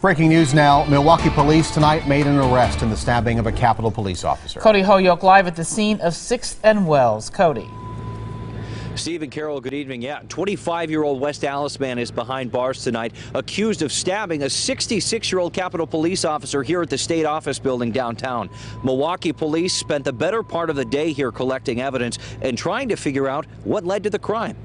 Breaking news now. Milwaukee police tonight made an arrest in the stabbing of a Capitol police officer. Cody Holyoke live at the scene of 6th and Wells. Cody. Steve and Carol, good evening. Yeah, 25-year-old West Allis man is behind bars tonight, accused of stabbing a 66-year-old Capitol police officer here at the state office building downtown. Milwaukee police spent the better part of the day here collecting evidence and trying to figure out what led to the crime.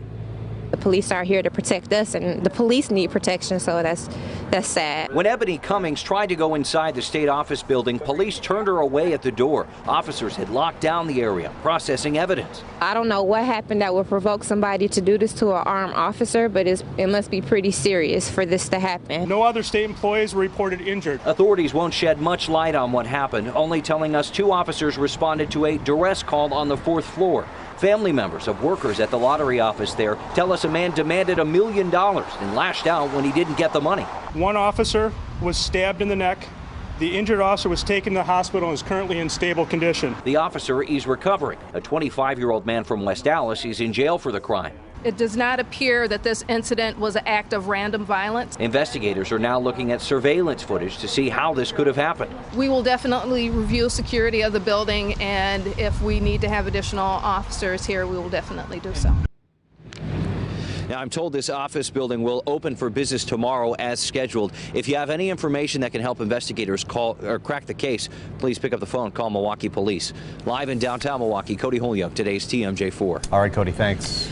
The police are here to protect us, and the police need protection, so that's that's sad. When Ebony Cummings tried to go inside the state office building, police turned her away at the door. Officers had locked down the area, processing evidence. I don't know what happened that would provoke somebody to do this to an armed officer, but it must be pretty serious for this to happen. No other state employees were reported injured. Authorities won't shed much light on what happened, only telling us two officers responded to a duress call on the fourth floor. Family members of workers at the lottery office there tell us a man demanded a million dollars and lashed out when he didn't get the money. One officer was stabbed in the neck. The injured officer was taken to the hospital and is currently in stable condition. The officer is recovering. A 25 year old man from West Allis is in jail for the crime. It does not appear that this incident was an act of random violence. Investigators are now looking at surveillance footage to see how this could have happened. We will definitely review security of the building, and if we need to have additional officers here, we will definitely do so. Now, I'm told this office building will open for business tomorrow as scheduled. If you have any information that can help investigators call or crack the case, please pick up the phone. Call Milwaukee Police. Live in downtown Milwaukee, Cody Holyoke, today's TMJ4. All right, Cody, thanks.